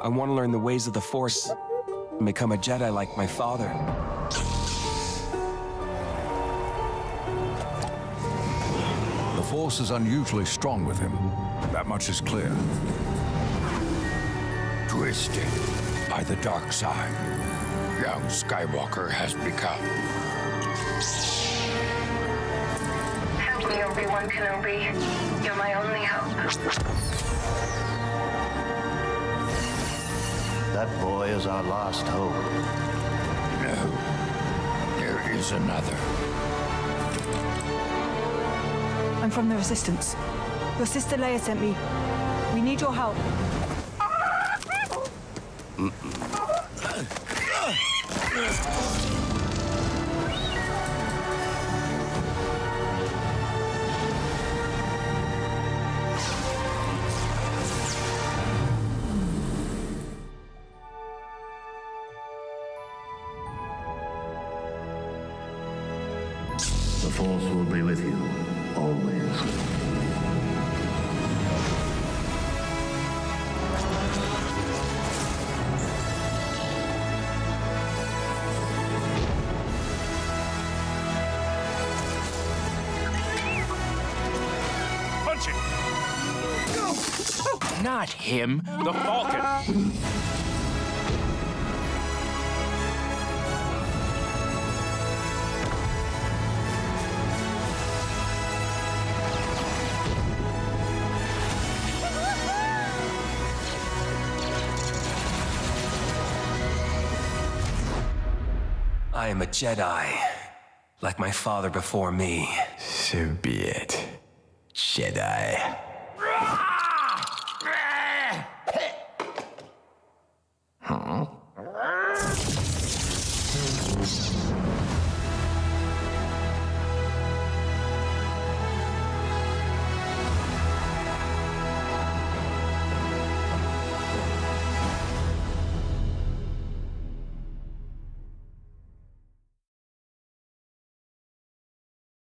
I want to learn the ways of the Force and become a Jedi like my father. The Force is unusually strong with him. That much is clear. Twisted by the dark side, young Skywalker has become. Help me, Obi-Wan Kenobi. You're my only hope. That boy is our last hope. No, there is another. I'm from the Resistance. Your sister Leia sent me. We need your help. The Force will be with you, always. Punch it! Not him, the Falcon. I am a Jedi, like my father before me. So be it. Jedi.